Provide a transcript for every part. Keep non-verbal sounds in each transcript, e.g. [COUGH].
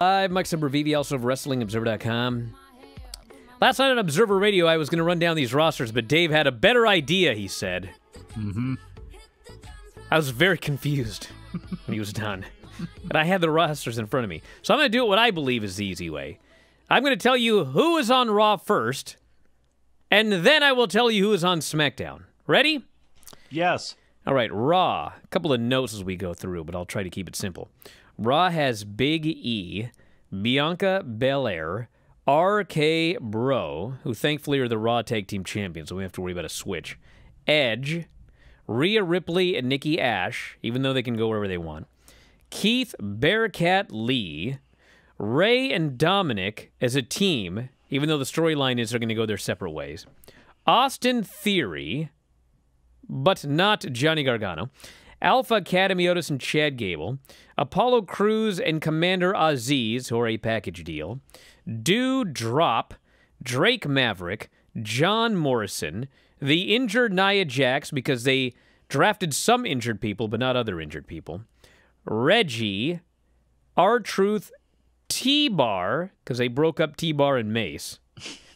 Live, Mike Sempervive, also of WrestlingObserver.com. Last night on Observer Radio, I was going to run down these rosters, but Dave had a better idea, he said. Mm-hmm. I was very confused when he was done. But I had the rosters in front of me. So I'm going to do it what I believe is the easy way. I'm going to tell you who is on Raw first, and then I will tell you who is on SmackDown. Ready? Yes. All right, Raw. A couple of notes as we go through, but I'll try to keep it simple. Raw has Big E, Bianca Belair, RK Bro, who thankfully are the Raw Tag Team Champions, so we have to worry about a switch. Edge, Rhea Ripley and Nikki Ash, even though they can go wherever they want. Keith Bearcat Lee, Rey and Dominic as a team, even though the storyline is they're going to go their separate ways. Austin Theory, but not Johnny Gargano. Alpha Academy Otis and Chad Gable. Apollo Crews and Commander Azeez, who are a package deal. Doudrop, Drake Maverick, John Morrison, the injured Nia Jax because they drafted some injured people, but not other injured people. Reggie, R Truth, T Bar, because they broke up T Bar and Mace.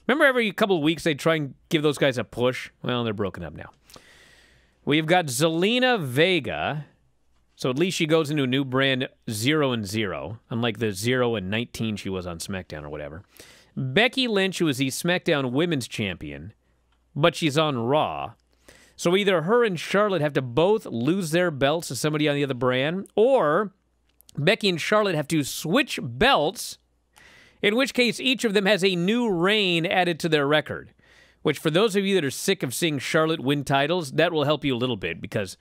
Remember every couple of weeks they try and give those guys a push? Well, they're broken up now. We've got Zelina Vega. So at least she goes into a new brand zero and zero, unlike the zero and 19 she was on SmackDown or whatever. Becky Lynch, who is the SmackDown Women's Champion, but she's on Raw. So either her and Charlotte have to both lose their belts to somebody on the other brand, or Becky and Charlotte have to switch belts, in which case each of them has a new reign added to their record. Which, for those of you that are sick of seeing Charlotte win titles, that will help you a little bit because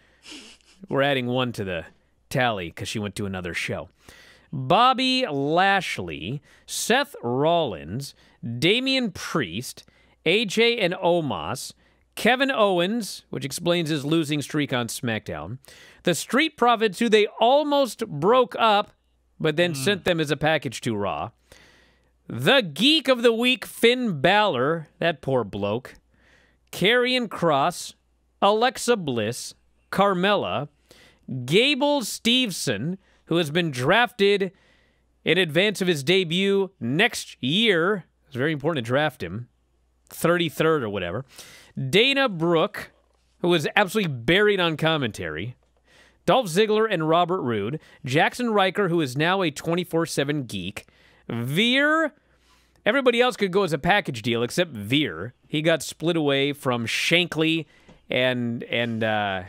we're adding one to the tally because she went to another show. Bobby Lashley, Seth Rollins, Damian Priest, AJ and Omos, Kevin Owens, which explains his losing streak on SmackDown, the Street Profits, who they almost broke up, but then mm. sent them as a package to Raw. The Geek of the Week, Finn Balor, that poor bloke. Karrion Kross, Alexa Bliss, Carmella, Gable Steveson, who has been drafted in advance of his debut next year. It's very important to draft him. 33rd or whatever. Dana Brooke, who was absolutely buried on commentary. Dolph Ziggler and Robert Roode. Jaxson Ryker, who is now a 24 7 geek. Veer. Everybody else could go as a package deal except Veer. He got split away from Shanky and and uh,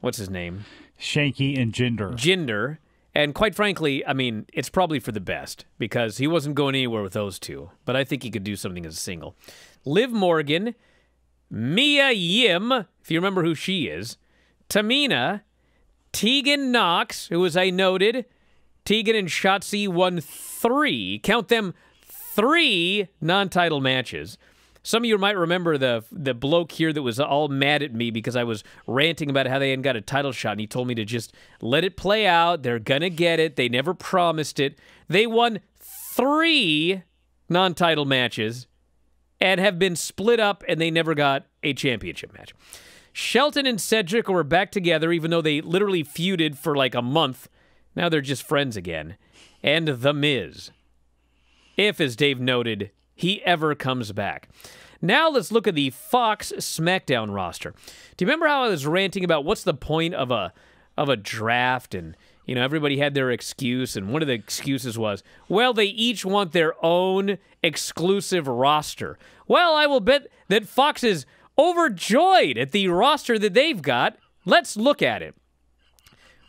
what's his name? Shanky and Jinder. Jinder. And quite frankly, I mean, it's probably for the best because he wasn't going anywhere with those two. But I think he could do something as a single. Liv Morgan, Mia Yim, if you remember who she is, Tamina, Tegan Nox, who, as I noted, Tegan and Shotzi won three, count them three non title matches. Some of you might remember the the bloke here that was all mad at me because I was ranting about how they hadn't got a title shot, and he told me to just let it play out. They're gonna get it. They never promised it. They won three non-title matches and have been split up, and they never got a championship match. Shelton and Cedric were back together, even though they literally feuded for like a month now they're just friends again. And The Miz. If, as Dave noted, he ever comes back. Now let's look at the Fox SmackDown roster. Do you remember how I was ranting about what's the point of a of a draft and you know everybody had their excuse and one of the excuses was well they each want their own exclusive roster. Well, I will bet that Fox is overjoyed at the roster that they've got. Let's look at it.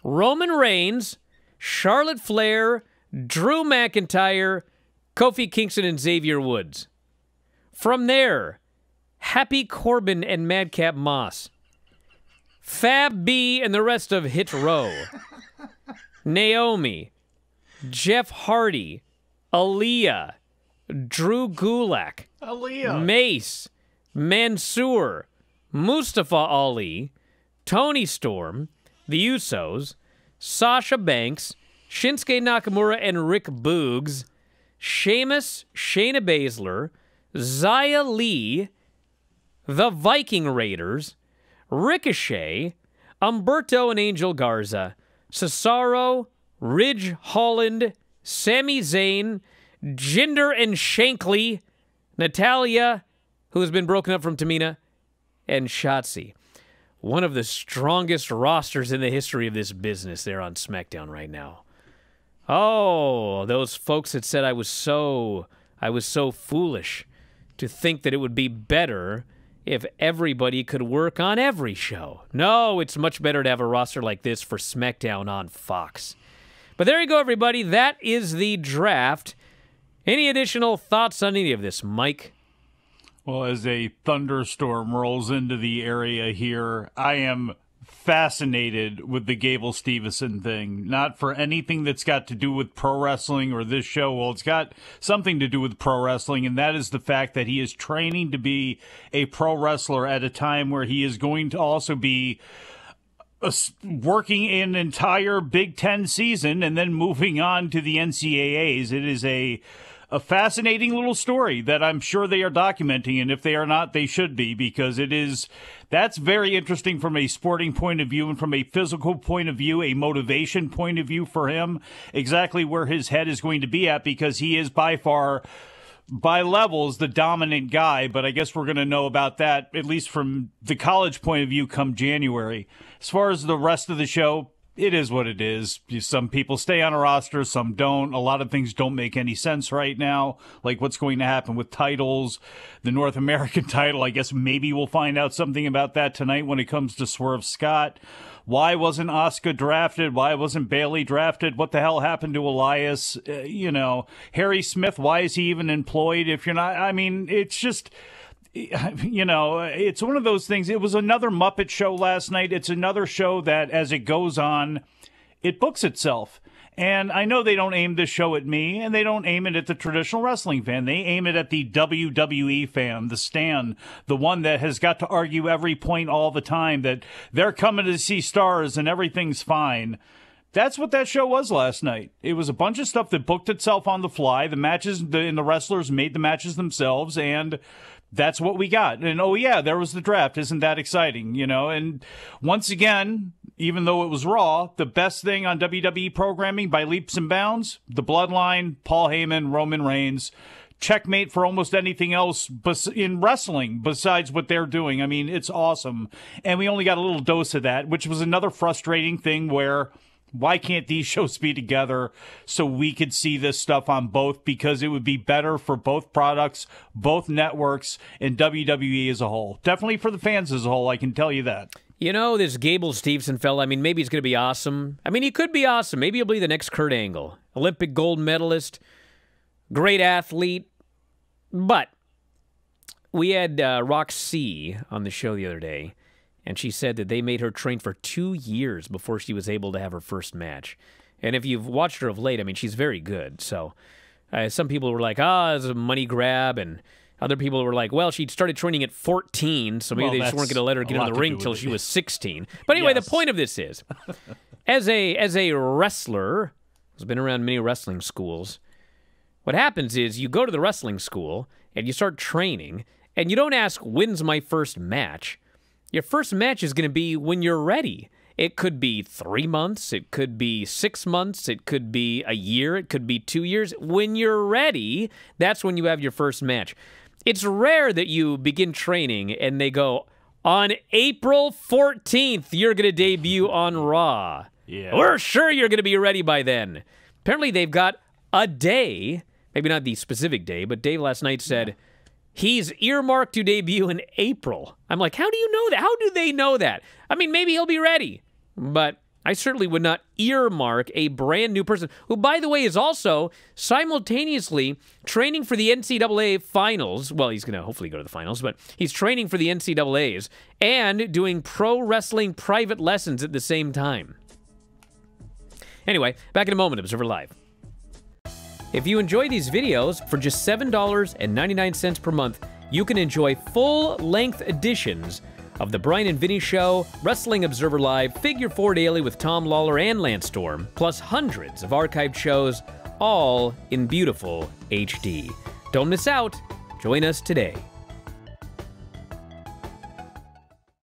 Roman Reigns Charlotte Flair, Drew McIntyre, Kofi Kingston, and Xavier Woods. From there, Happy Corbin and Madcap Moss. Fab B and the rest of Hit Row. [LAUGHS] Naomi, Jeff Hardy, Aliyah, Drew Gulak, Aliyah. Mace, Mansoor, Mustafa Ali, Toni Storm, the Usos, Sasha Banks, Shinsuke Nakamura and Rick Boogs, Sheamus, Shayna Baszler, Xia Li, the Viking Raiders, Ricochet, Humberto and Angel Garza, Cesaro, Ridge Holland, Sami Zayn, Jinder and Shanky, Natalya, who has been broken up from Tamina, and Shotzi. One of the strongest rosters in the history of this business there on SmackDown right now. Oh, those folks that said I was so I was so foolish to think that it would be better if everybody could work on every show. No, it's much better to have a roster like this for SmackDown on Fox. But there you go, everybody. That is the draft. Any additional thoughts on any of this, Mike? Well, as a thunderstorm rolls into the area here, I am fascinated with the Gable Steveson thing. Not for anything that's got to do with pro wrestling or this show. Well, it's got something to do with pro wrestling, and that is the fact that he is training to be a pro wrestler at a time where he is going to also be working an entire Big Ten season and then moving on to the NCAAs. It is a a fascinating little story that I'm sure they are documenting, and if they are not, they should be because it is that's very interesting from a sporting point of view and from a physical point of view, a motivation point of view for him, exactly where his head is going to be at because he is by far by levels the dominant guy, but I guess we're going to know about that at least from the college point of view come January. As far as the rest of the show, it is what it is. Some people stay on a roster, some don't. A lot of things don't make any sense right now, like what's going to happen with titles. The North American [LAUGHS] title, I guess maybe we'll find out something about that tonight when it comes to Swerve Scott. Why wasn't Oscar drafted? Why wasn't Bayley drafted? What the hell happened to Elias? Uh, you know, Harry Smith, why is he even employed if you're not? I mean, it's just [LAUGHS] you know, it's one of those things. It was another Muppet show last night. It's another show that, as it goes on, it books itself. And I know they don't aim this show at me, and they don't aim it at the traditional wrestling fan. They aim it at the WWE fan, the Stan, the one that has got to argue every point all the time that they're coming to see stars and everything's fine. That's what that show was last night. It was a bunch of stuff that booked itself on the fly. The matches the, and the wrestlers made the matches themselves, and that's what we got. And oh yeah, there was the draft. Isn't that exciting? You know, and once again, even though it was raw, the best thing on WWE programming by leaps and bounds, the bloodline, Paul Heyman, Roman Reigns, checkmate for almost anything else in wrestling besides what they're doing. I mean, it's awesome. And we only got a little dose of that, which was another frustrating thing where why can't these [LAUGHS] shows be together so we could see this stuff on both? Because it would be better for both products, both networks, and WWE as a whole. Definitely for the fans as a whole, I can tell you that. You know, this Gable Steveson fella, I mean, maybe he's going to be awesome. I mean, he could be awesome. Maybe he'll be the next Kurt Angle. Olympic gold medalist, great athlete. But we had uh, Roxy on the show the other day and she said that they made her train for two years before she was able to have her first match. And if you've watched her of late, I mean, she's very good. So uh, some people were like, ah, oh, it's a money grab. And other people were like, well, she started training at 14, so maybe well, they just weren't going to let her get in the ring till she was 16. But anyway, yes. the point of this is, [LAUGHS] as a as a wrestler who's been around many wrestling schools, what happens is you go to the wrestling school and you start training, and you don't ask, when's my first match? Your first match is going to be when you're ready. It could be three months, it could be six months, it could be a year, it could be two years. When you're ready, that's when you have your first match. It's rare that you begin training and they go, on April 14th, you're going to debut on [LAUGHS] Raw. Yeah. We're sure you're going to be ready by then. Apparently, they've got a day, maybe not the specific day, but Dave last night said, yeah He's earmarked to debut in April. I'm like, how do you know that? How do they know that? I mean, maybe he'll be ready, but I certainly would not earmark a brand new person who, by the way, is also simultaneously training for the NCAA finals. Well, he's going to hopefully go to the finals, but he's training for the NCAAs and doing pro wrestling private lessons at the same time. Anyway, back in a moment, Observer Live. If you enjoy these videos, for just $7.99 per month, you can enjoy full-length editions of The Bryan and Vinny Show, Wrestling Observer Live, Figure 4 Daily with Tom Lawler and Lance Storm, plus hundreds of archived shows, all in beautiful HD. Don't miss out. Join us today.